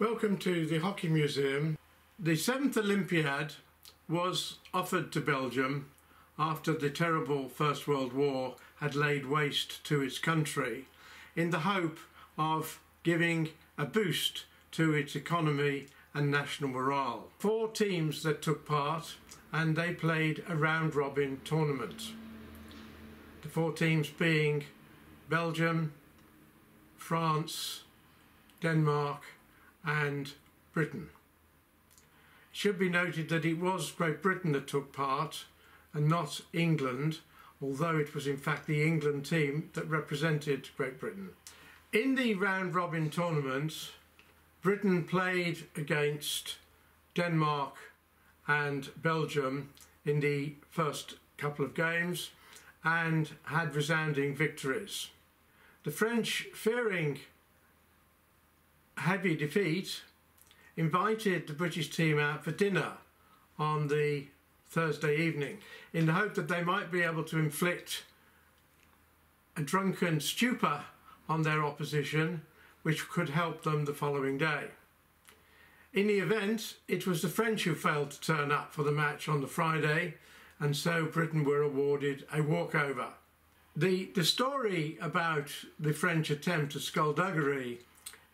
Welcome to the Hockey Museum. The seventh Olympiad was offered to Belgium after the terrible First World War had laid waste to its country in the hope of giving a boost to its economy and national morale. Four teams that took part and they played a round robin tournament. The four teams being Belgium, France, Denmark and Britain. It should be noted that it was Great Britain that took part and not England, although it was in fact the England team that represented Great Britain. In the round robin tournament, Britain played against Denmark and Belgium in the first couple of games and had resounding victories. The French, fearing heavy defeat, invited the British team out for dinner on the Thursday evening in the hope that they might be able to inflict a drunken stupor on their opposition which could help them the following day. In the event, it was the French who failed to turn up for the match on the Friday and so Britain were awarded a walkover. The, the story about the French attempt at skullduggery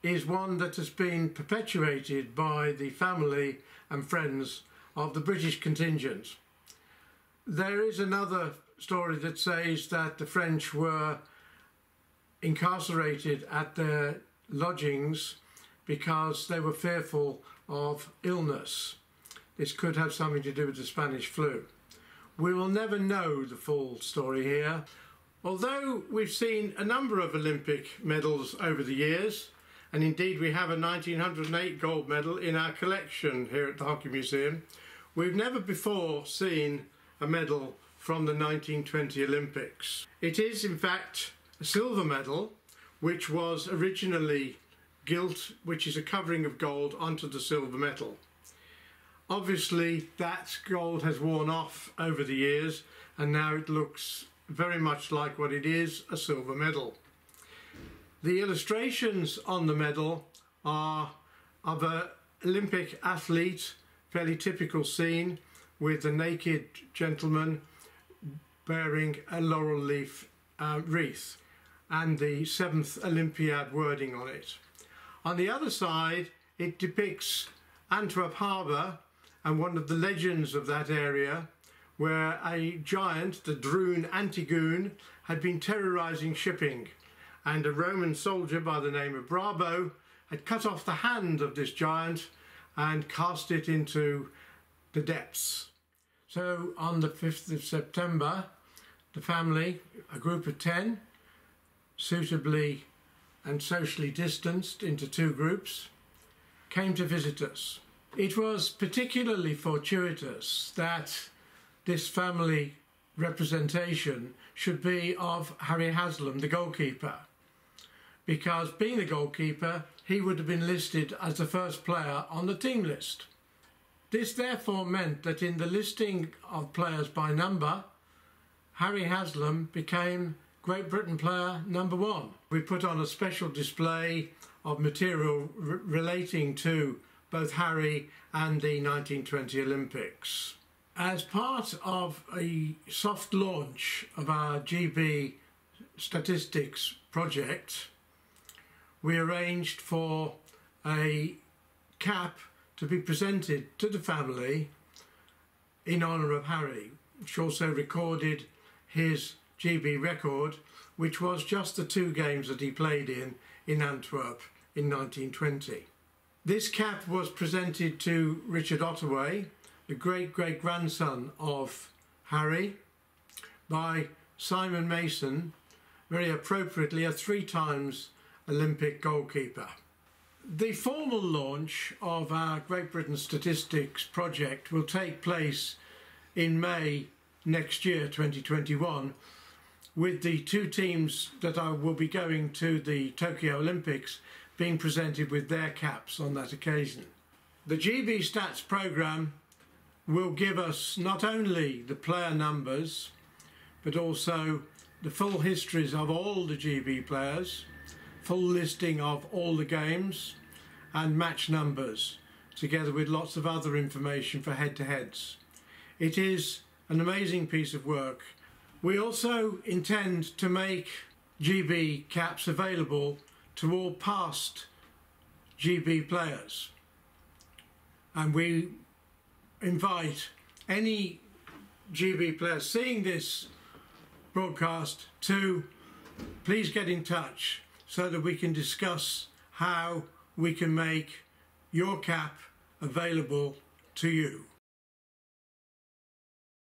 is one that has been perpetuated by the family and friends of the British contingent. There is another story that says that the French were incarcerated at their lodgings because they were fearful of illness. This could have something to do with the Spanish flu. We will never know the full story here. Although we've seen a number of Olympic medals over the years, and indeed we have a 1908 gold medal in our collection here at the Hockey Museum. We've never before seen a medal from the 1920 Olympics. It is in fact a silver medal which was originally gilt, which is a covering of gold onto the silver metal. Obviously that gold has worn off over the years and now it looks very much like what it is, a silver medal. The illustrations on the medal are of an Olympic athlete, fairly typical scene, with a naked gentleman bearing a laurel leaf uh, wreath and the seventh Olympiad wording on it. On the other side, it depicts Antwerp Harbour and one of the legends of that area where a giant, the Druon Antigoon, had been terrorising shipping and a Roman soldier by the name of Brabo had cut off the hand of this giant and cast it into the depths. So on the 5th of September, the family, a group of 10, suitably and socially distanced into two groups, came to visit us. It was particularly fortuitous that this family representation should be of Harry Haslam, the goalkeeper because being the goalkeeper, he would have been listed as the first player on the team list. This therefore meant that in the listing of players by number, Harry Haslam became Great Britain player number one. We put on a special display of material relating to both Harry and the 1920 Olympics. As part of a soft launch of our GB statistics project, we arranged for a cap to be presented to the family in honour of Harry, which also recorded his GB record, which was just the two games that he played in in Antwerp in 1920. This cap was presented to Richard Ottaway, the great-great-grandson of Harry, by Simon Mason, very appropriately a three times Olympic goalkeeper. The formal launch of our Great Britain Statistics project will take place in May next year, 2021, with the two teams that are, will be going to the Tokyo Olympics being presented with their caps on that occasion. The GB Stats programme will give us not only the player numbers, but also the full histories of all the GB players, full listing of all the games and match numbers, together with lots of other information for head-to-heads. It is an amazing piece of work. We also intend to make GB caps available to all past GB players. And we invite any GB players seeing this broadcast to please get in touch so that we can discuss how we can make your cap available to you.